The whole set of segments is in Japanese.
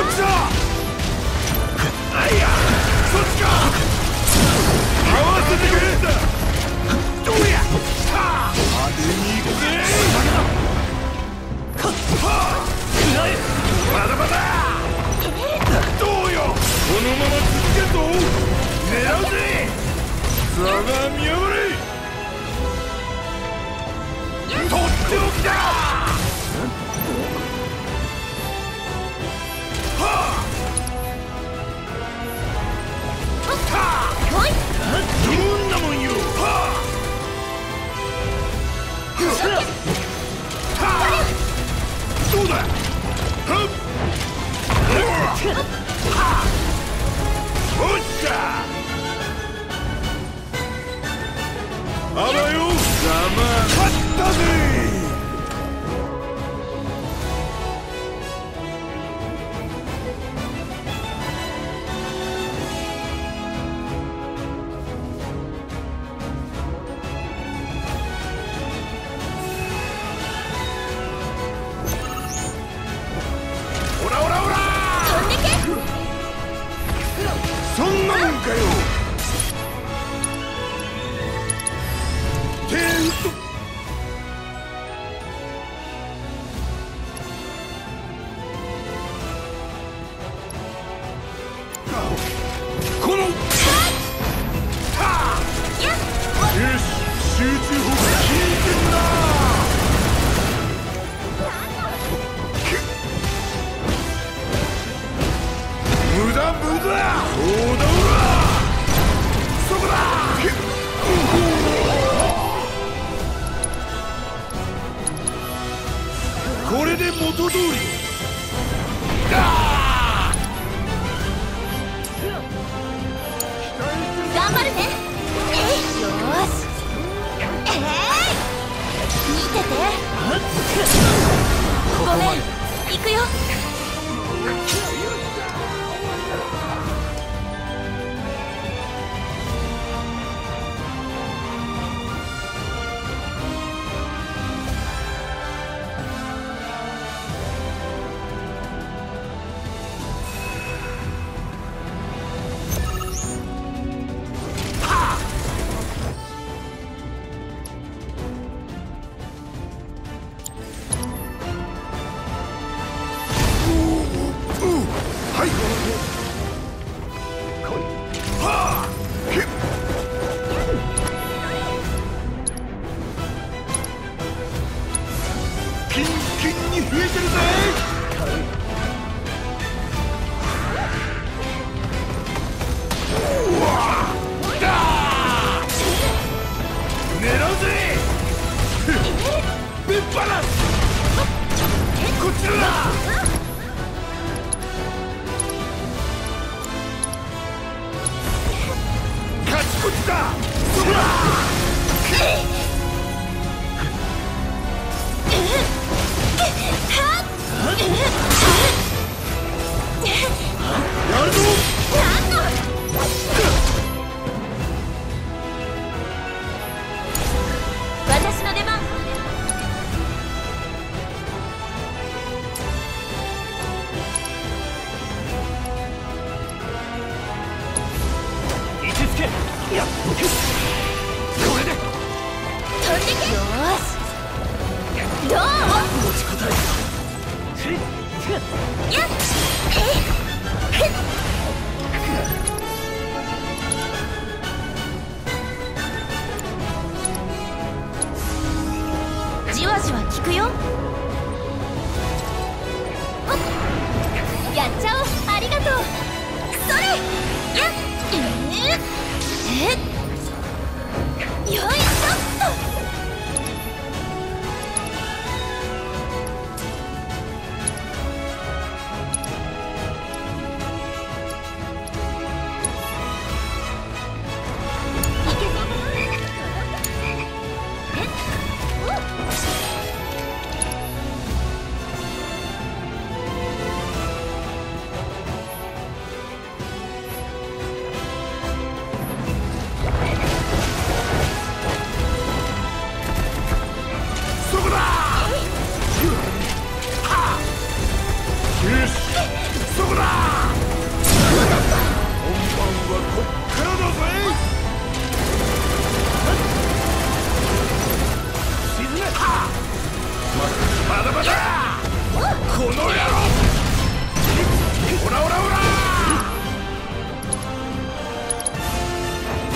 っちだ！あいや。そっちか。合わせてくれんだどうや。はあ。派手に行くぜはあ。まだまだ。どうよ。このまま続けんぞ。狙うぜ。ザガ見破れ。がんだ無駄無駄そうだおらそこだこれで元通りだ頑張るね。よ。冷えてるぜうわだ狙うぜぶっ放すこっちだ勝ちこっちだそこ位置づけ。やっこれで。飛んでけよーし。どう？持ちこたえやっ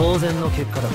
当然の結果だ